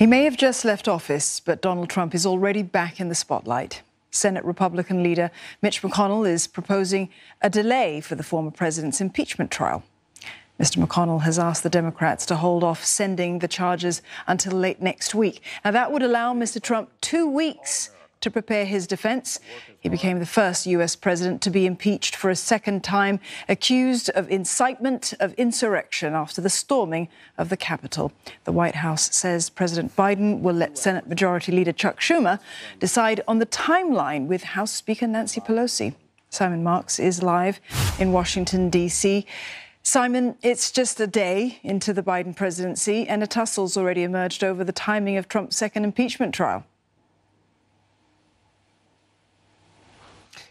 He may have just left office, but Donald Trump is already back in the spotlight. Senate Republican leader Mitch McConnell is proposing a delay for the former president's impeachment trial. Mr. McConnell has asked the Democrats to hold off sending the charges until late next week. Now, that would allow Mr. Trump two weeks to prepare his defense. He became the first U.S. president to be impeached for a second time, accused of incitement of insurrection after the storming of the Capitol. The White House says President Biden will let Senate Majority Leader Chuck Schumer decide on the timeline with House Speaker Nancy Pelosi. Simon Marks is live in Washington, D.C. Simon, it's just a day into the Biden presidency, and a tussle's already emerged over the timing of Trump's second impeachment trial.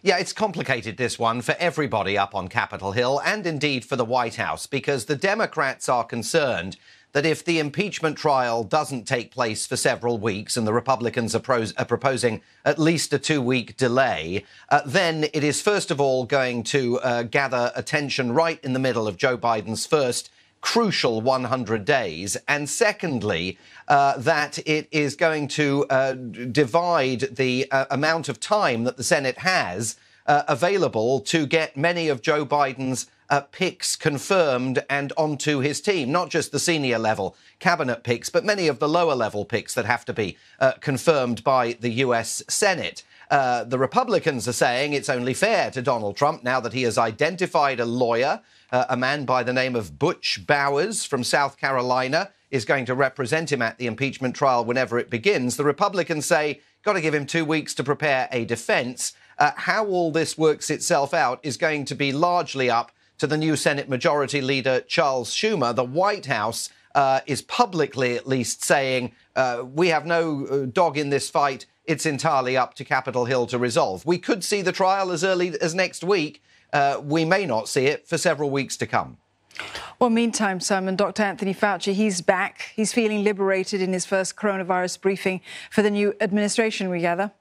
Yeah, it's complicated, this one, for everybody up on Capitol Hill and indeed for the White House, because the Democrats are concerned that if the impeachment trial doesn't take place for several weeks and the Republicans are, pros- are proposing at least a two week delay, uh, then it is first of all going to uh, gather attention right in the middle of Joe Biden's first crucial 100 days. And secondly, uh, that it is going to uh, divide the uh, amount of time that the Senate has uh, available to get many of Joe Biden's uh, picks confirmed and onto his team, not just the senior level cabinet picks, but many of the lower level picks that have to be uh, confirmed by the US Senate. Uh, the Republicans are saying it's only fair to Donald Trump now that he has identified a lawyer, uh, a man by the name of Butch Bowers from South Carolina, is going to represent him at the impeachment trial whenever it begins. The Republicans say, got to give him two weeks to prepare a defense. Uh, how all this works itself out is going to be largely up to the new Senate Majority Leader Charles Schumer. The White House uh, is publicly, at least, saying uh, we have no uh, dog in this fight. It's entirely up to Capitol Hill to resolve. We could see the trial as early as next week. Uh, we may not see it for several weeks to come. Well, meantime, Simon, Dr. Anthony Fauci, he's back. He's feeling liberated in his first coronavirus briefing for the new administration, we gather.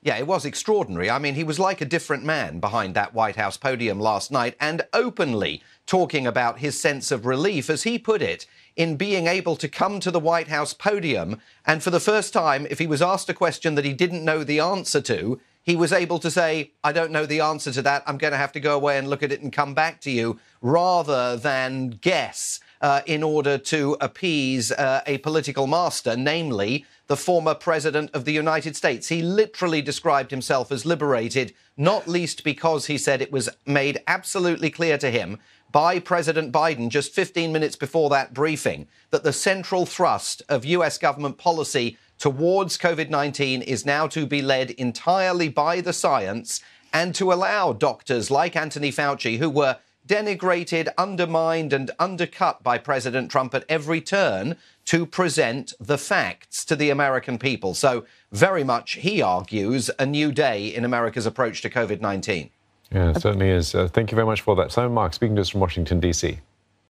Yeah, it was extraordinary. I mean, he was like a different man behind that White House podium last night and openly talking about his sense of relief, as he put it, in being able to come to the White House podium. And for the first time, if he was asked a question that he didn't know the answer to, he was able to say, I don't know the answer to that. I'm going to have to go away and look at it and come back to you, rather than guess uh, in order to appease uh, a political master, namely the former president of the United States. He literally described himself as liberated, not least because he said it was made absolutely clear to him by President Biden just 15 minutes before that briefing that the central thrust of US government policy towards COVID 19 is now to be led entirely by the science and to allow doctors like Anthony Fauci, who were denigrated, undermined, and undercut by President Trump at every turn to present the facts to the American people. So, very much, he argues, a new day in America's approach to COVID 19. Yeah, it certainly is. Uh, thank you very much for that. Simon Marks speaking to us from Washington, D.C.